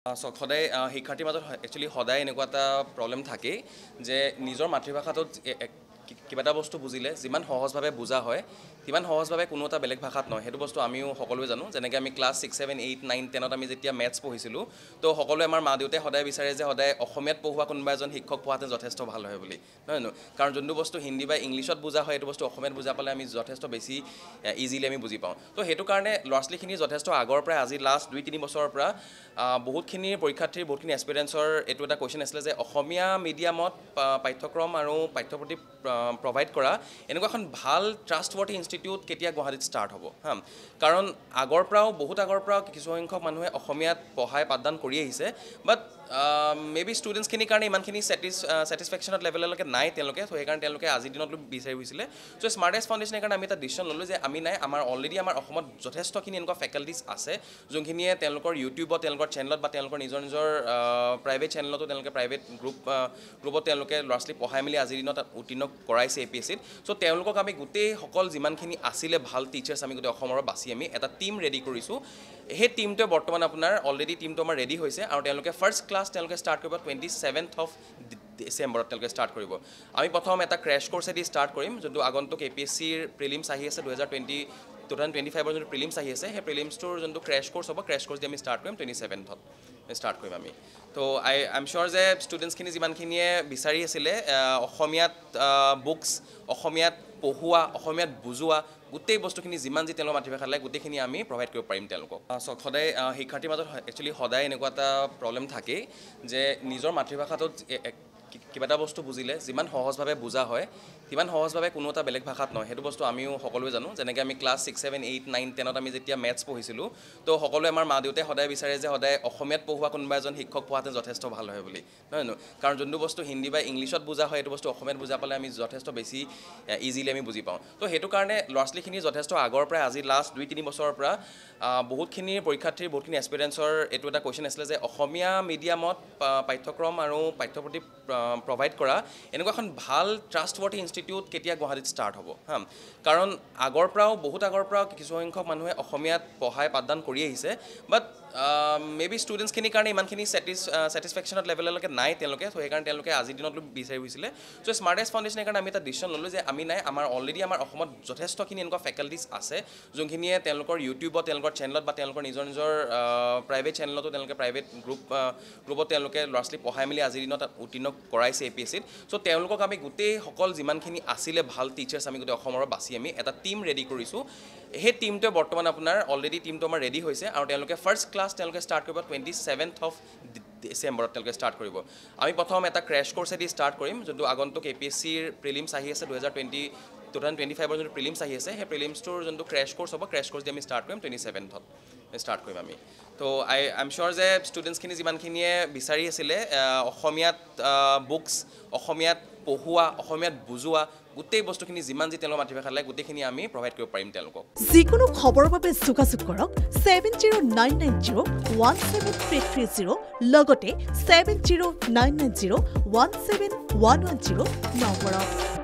চাওক সদায় শিক্ষাৰ্থীৰ মাজত একচুৱেলি সদায় এনেকুৱা এটা প্ৰব্লেম থাকেই যে নিজৰ মাতৃভাষাটোত কিবা এটা বস্তু বুজিলে যিমান সহজভাৱে বুজা হয় সিমান সহজভাৱে কোনো এটা বেলেগ ভাষাত নহয়। সেইটো বস্তু আমিও সকলোৱে জানো। যেনেকৈ আমি class six seven eight nine টেনত আমি যেতিয়া মেথছ পঢ়িছিলোঁ তো সকলোৱে আমাৰ মা দেউতাই সদায় বিচাৰে যে সদায় অসমীয়াত পঢ়োৱা কোনোবা এজন শিক্ষক পোৱাহেঁতেন যথেষ্ট ভাল হয় বুলি। নহয় জানো? কাৰণ যোনটো বস্তু হিন্দী বা ইংলিছত বুজা হয় সেইটো বস্তু অসমীয়াত বুজা পালে আমি যথেষ্ট বেছি ইজিলি আমি বুজি পাওঁ। তো সেইটো কাৰণে ল'ৰা ছোৱালীখিনি যথেষ্ট আগৰ পৰাই আজি লাষ্ট দুই তিনি বছৰৰ পৰা বহুতখিনি পৰীক্ষাৰ্থীৰ বহুতখিনি এক্সপিৰিয়েঞ্চৰ এইটো এটা কুৱেশ্যন আছিলে যে অসমীয়া মিডিয়ামত পাঠ্যক্ৰম আৰু পাঠ্যপুথি প্ৰভাইড কৰা এনেকুৱা এখন ভাল ট্ৰাষ্টৱৰ্টি ইনষ্টিটিউট কেতিয়া গুৱাহাটীত ষ্টাৰ্ট হ'ব হা কাৰণ আগৰ পৰাও বহুত আগৰ পৰাও কিছুসংখ্যক মানুহে অসমীয়াত পঢ়াই পাঠদান কৰি আহিছে বাট মে বি ষ্টুডেণ্টছখিনিৰ কাৰণে ইমানখিনি ছেটিছ ছেটিছফেকশ্যনত লেভেললৈকে নাই তেওঁলোকে ত' সেইকাৰণে তেওঁলোকে আজিৰ দিনত বিচাৰি ফুৰিছিলে। চ' স্মাৰ্টেষ্ট ফাউণ্ডেশ্যনৰ কাৰণে আমি এটা ডিচিশ্যন ল'লোঁ যে আমি নাই আমাৰ অলৰেডি আমাৰ অসমত যথেষ্টখিনি এনেকুৱা ফেকাল্টিজ আছে যোনখিনিয়ে তেওঁলোকৰ ইউটিউবত তেওঁলোকৰ চেনেলত বা তেওঁলোকৰ নিজৰ নিজৰ প্ৰাইভেট চেনেলতো তেওঁলোকে প্ৰাইভেট গ্ৰুপ গ্ৰুপত তেওঁলোকে ল'ৰা ছোৱালী পঢ়াই মেলি আজিৰ দিনত উত্তীৰ্ণ কৰাইছে এ পি এছ চিত চ' তেওঁলোকক আমি গোটেইসকল যিমানখিনি আছিলে ভাল টিচাৰ্ছ আমি গোটেই অসমৰ বাছি আমি এটা টীম ৰেডি কৰিছোঁ। সেই টীমটোৱে বৰ্তমান আপোনাৰ অলৰেডি টীমটো আমাৰ ৰেডি হৈছে আৰু তেওঁলোকে ফাৰ্ষ্ট ক্লাছ তেওঁলোকে ষ্টাৰ্ট কৰিব টুৱেণ্টি ছেভেন্থ অফ ডিচেম্বৰত তেওঁলোকে ষ্টাৰ্ট কৰিব। আমি প্ৰথম এটা ক্ৰেছ কৰ্চেদি ষ্টাৰ্ট কৰিম যোনটো আগন্তুক এ পি এছ চিৰ প্ৰিলিমছ আহি আছে দুহেজাৰ টুৱেণ্টি টু থাউজেণ্ড টুৱেণ্টি ফাইভৰ যোনটো প্ৰিলিমছ আহি আছে সেই প্ৰিলিমছটোৰ যোনটো ক্ৰেছ কৰ্চ হ'ব ক্ৰেছ কৰ্চ দি আমি ষ্টাৰ্ট কৰিম টুৱেণ্টি ছেভেন্থত ষ্টাৰ্ট কৰিম আমি। তো আই আই এম চিয়'ৰ যে ষ্টুডেণ্টছখিনি যিমানখিনিয়ে বিচাৰি আছিলে অসমীয়াত বুকছ অসমীয়াত পঢ়োৱা অসমীয়াত বুজোৱা গোটেই বস্তুখিনি যিমান যি তেওঁলোকৰ মাতৃভাষাত লাগে গোটেইখিনি আমি প্ৰভাইড কৰিব পাৰিম তেওঁলোকক। চাওক সদায় শিক্ষাৰ্থীৰ মাজত একচুৱেলি সদায় এনেকুৱা এটা প্ৰব্লেম থাকেই যে নিজৰ মাতৃভাষাটোত কিবা এটা বস্তু বুজিলে যিমান সহজভাৱে বুজা হয় সিমান সহজভাৱে কোনো এটা বেলেগ ভাষাত নহয়। সেইটো বস্তু আমিও সকলোৱে জানো। যেনেকৈ আমি class six seven eight nine টেনত আমি যেতিয়া মেথছ পঢ়িছিলোঁ তো সকলোৱে আমাৰ মা দেউতাই সদায় বিচাৰে যে সদায় অসমীয়াত পঢ়োৱা কোনোবা এজন শিক্ষক পোৱাহেঁতেন যথেষ্ট ভাল হয় বুলি। নহয় জানো? কাৰণ যোনটো বস্তু হিন্দী বা ইংলিছত বুজা হয় সেইটো বস্তু অসমীয়াত বুজা পালে আমি যথেষ্ট বেছি ইজিলি আমি বুজি পাওঁ। তো সেইটো কাৰণে ল'ৰা ছোৱালীখিনি যথেষ্ট আগৰ পৰাই আজি লাষ্ট দুই তিনি বছৰৰ পৰা বহুতখিনি পৰীক্ষাৰ্থীৰ বহুতখিনি এক্সপিৰিয়েঞ্চৰ এইটো এটা কুৱেশ্যন আছিলে যে অসমীয়া মিডিয়ামত পাঠ্যক্ৰম আৰু পাঠ্যপুথি প্ৰভাইড কৰা এনেকুৱা এখন ভাল ট্ৰাষ্টৱৰ্টি ইনষ্টিটিউট কেতিয়া গুৱাহাটীত ষ্টাৰ্ট হ'ব হা কাৰণ আগৰ পৰাও বহুত আগৰ পৰাও কিছুসংখ্যক মানুহে অসমীয়াত পঢ়াই পাঠদান কৰি আহিছে বাট মে বি ষ্টুডেণ্টছখিনিৰ কাৰণে ইমানখিনি ছেটিছ ছেটিছফেকশ্যনত লেভেললৈকে নাই তেওঁলোকে ত' সেইকাৰণে তেওঁলোকে আজিৰ দিনত বিচাৰি ফুৰিছিলে। চ' স্মাৰ্টেষ্ট ফাউণ্ডেশ্যনৰ কাৰণে আমি এটা ডিচিশ্যন ল'লোঁ যে আমি নাই আমাৰ অলৰেডি আমাৰ অসমত যথেষ্টখিনি এনেকুৱা ফেকাল্টিজ আছে যোনখিনিয়ে তেওঁলোকৰ ইউটিউবত তেওঁলোকৰ চেনেলত বা তেওঁলোকৰ নিজৰ নিজৰ প্ৰাইভেট চেনেলতো তেওঁলোকে প্ৰাইভেট গ্ৰুপ গ্ৰুপত তেওঁলোকে ল'ৰা ছোৱালী পঢ়াই মেলি আজিৰ দিনত উত্তীৰ্ণ কৰাইছে এ পি এছ চিত চ' তেওঁলোকক আমি গোটেইসকল যিমানখিনি আছিলে ভাল টিচাৰ্ছ আমি গোটেই অসমৰ বাছি আমি এটা টীম ৰেডি কৰিছোঁ। সেই টীমটোৱে বৰ্তমান আপোনাৰ অলৰেডি টীমটো আমাৰ ৰেডি হৈছে আৰু তেওঁলোকে ফাৰ্ষ্ট ক্লাছ তেওঁলোকে ষ্টাৰ্ট কৰিব টুৱেণ্টি ছেভেন্থ অফ ডিচেম্বৰত তেওঁলোকে ষ্টাৰ্ট কৰিব। আমি প্ৰথম এটা ক্ৰেছ কৰ্চেদি ষ্টাৰ্ট কৰিম যোনটো আগন্তুক এ পি এছ চিৰ প্ৰিলিমছ আহি আছে দুহেজাৰ টুৱেণ্টি টু থাউজেণ্ড টুৱেণ্টি ফাইভৰ যোনটো প্ৰিলিমছ আহি আছে সেই প্ৰিলিমছটোৰ যোনটো ক্ৰেছ কৰ্চ হ'ব ক্ৰেছ কৰ্চ দি আমি ষ্টাৰ্ট কৰিম টুৱেণ্টি ছেভেন্থত ষ্টাৰ্ট কৰিম আমি। তো আই আই এম চিয়'ৰ যে ষ্টুডেণ্টছখিনি যিমানখিনিয়ে বিচাৰি আছিলে অসমীয়াত বুকছ অসমীয়াত পঢ়োৱা অসমীয়াত বুজোৱা গোটেই বস্তুখিনি যিমান যি তেওঁলোকৰ মাতৃভাষাত লাগে গোটেইখিনি আমি প্ৰভাইড কৰিব পাৰিম তেওঁলোকক। যিকোনো খবৰৰ বাবে যোগাযোগ কৰক seven zero' nine nine zero' one seven three three zero' লগতে seven zero' nine nine zero' one seven one one zero' নম্বৰত